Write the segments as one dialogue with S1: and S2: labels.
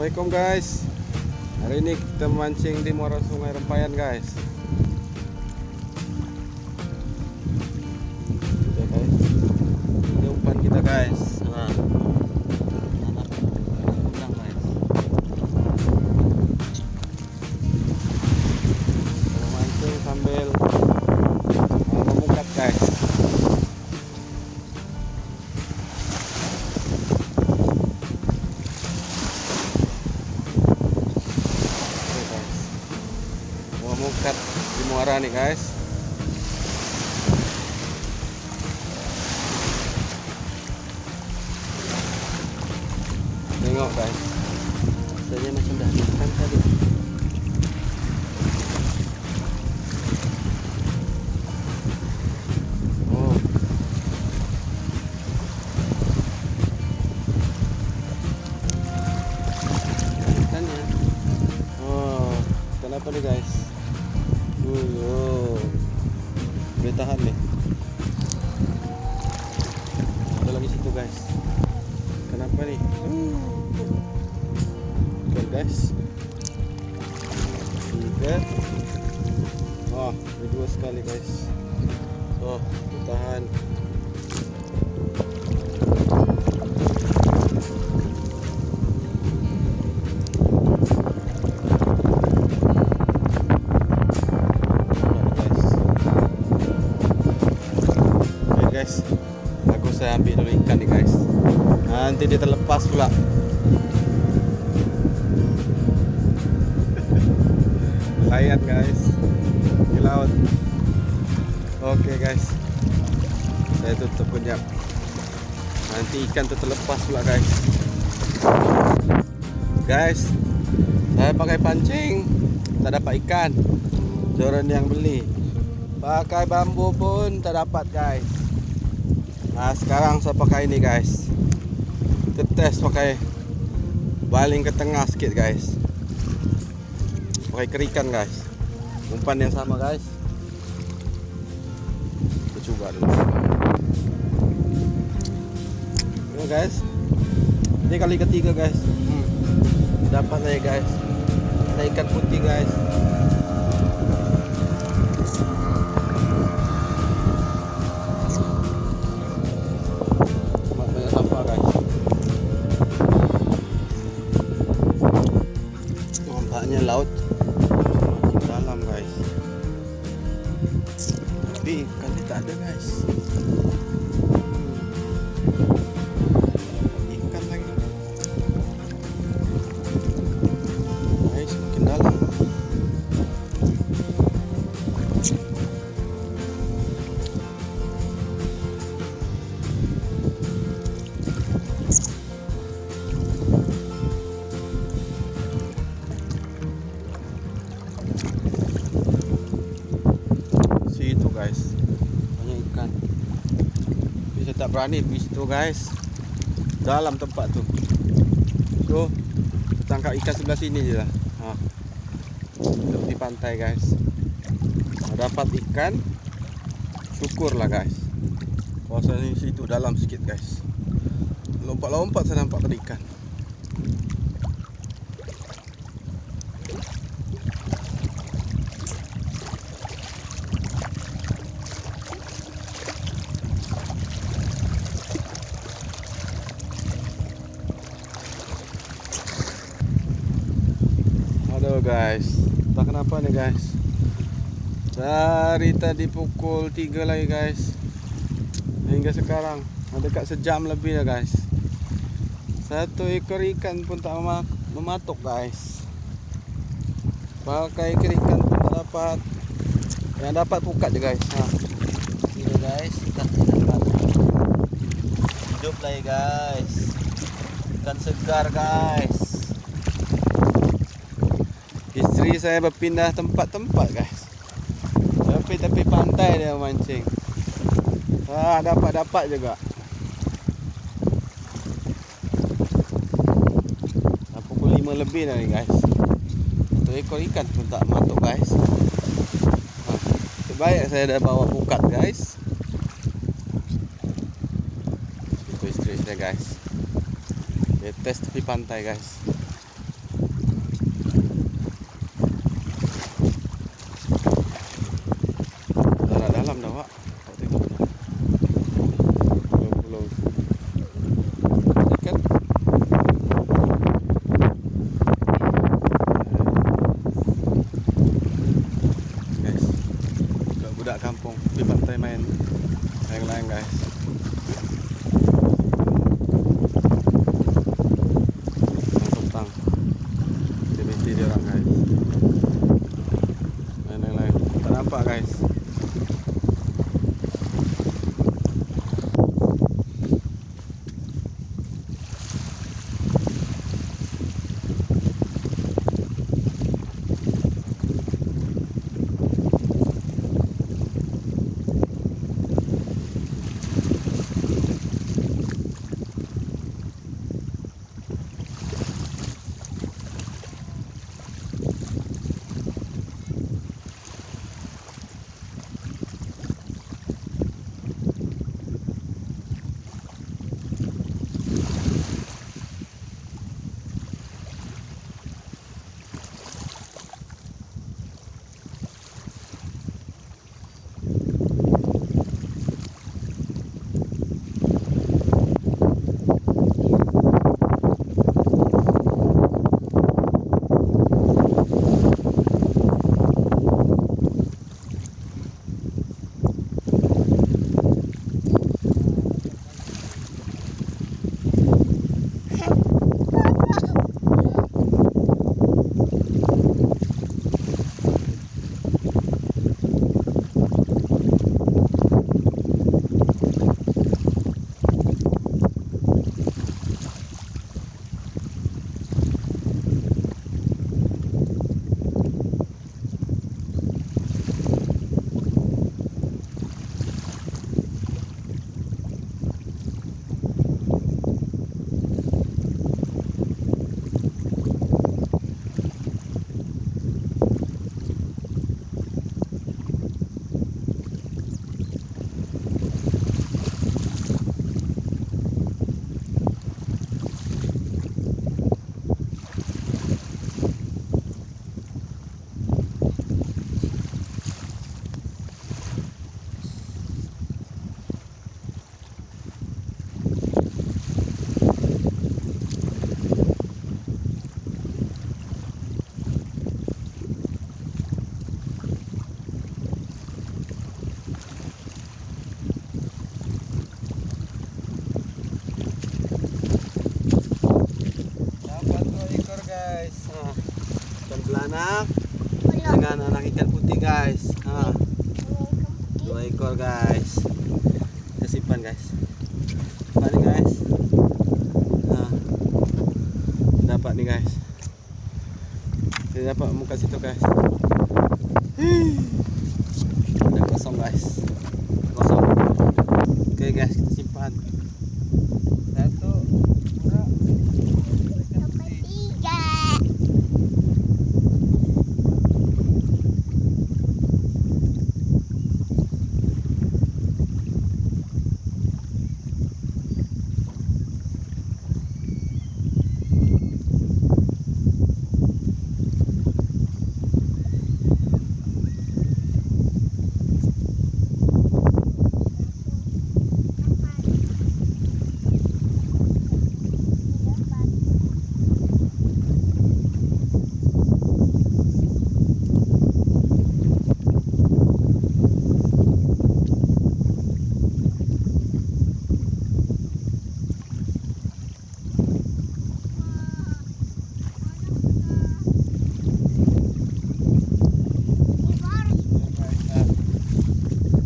S1: Assalamualaikum guys. Hari ini kita mancing di muara sungai Rempayan guys. Guys. Ini umpan kita guys. Nah Nih guys? Uh, oh. Boleh tahan nih Ada lagi situ guys. Kenapa nih Oke guys. Tiga Oh ini dua sekali guys. Oh tahan Nanti dia terlepas pula. Layan guys di laut. Oke guys, saya tutup kejap. Nanti ikan tuh terlepas pula guys. Guys, saya pakai pancing, tak dapat ikan. Joran yang beli Pakai bambu pun tak dapat guys Nah sekarang saya pakai ini guys Kita tes pakai Baling ke tengah sikit guys. Pakai kerikan guys. Umpan yang sama guys. Kita cuba dulu. Ini guys. Ini kali ketiga guys. Hmm. Dapat saya guys. Ada ikan putih guys dia tak ada guys berani pergi situ guys. Dalam tempat tu. So Tangkap ikan sebelah sini je lah. Ha. Tepi pantai guys. Dapat ikan Syukurlah guys. Kawasan ni situ dalam sikit guys. Lompat-lompat saya nampak tadi ikan guys. Tak kenapa nih guys. Dari tadi pukul 3 lagi guys. Hingga sekarang. Dekat sejam lebih dah guys. Satu ekor ikan pun tak mema- mematuk guys. Pakai ekor ikan pun tak dapat. Yang dapat pukat je guys. Ha. Ini guys. Ikan dapat. Hidup lagi guys. Ikan segar guys Isteri saya berpindah tempat-tempat guys. Tapi tepi pantai dia mancing. Ah dapat-dapat juga. Dah pukul 5 lebih dah ni guys. Satu ekor ikan pun tak matuk guys. Ha, Sebaik saya dah bawa pukat guys. Itu isteri saya guys. Dia test tepi pantai guys anak dengan anak ikan putih guys. Ha, dua ekor guys. Kita simpan guys. Dapat guys. Ha. Dapat ni guys. Kita dapat muka situ guys. Dah kosong guys. Kosong. Okey guys, kita simpan. Satu. Dua.
S2: Sampai tiga.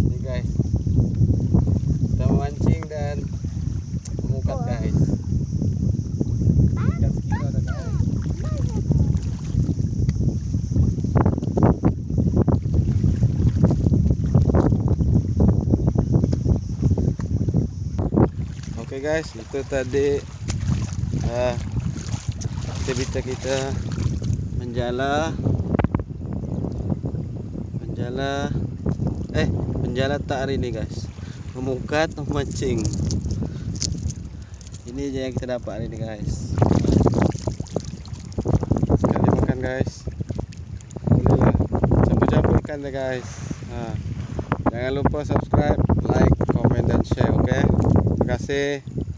S1: Ni guys. Kita memancing dan memukat guys. Ikan sekilo ada guys. Guys, itu tadi uh, aktiviti kita menjala menjala eh menjala tak hari ini guys. Memukat memancing? Ini aja yang kita dapat hari ini guys. Sekali makan guys. Campur-campur ikan deh guys. Nah, jangan lupa subscribe like comment dan share oke terima kasih.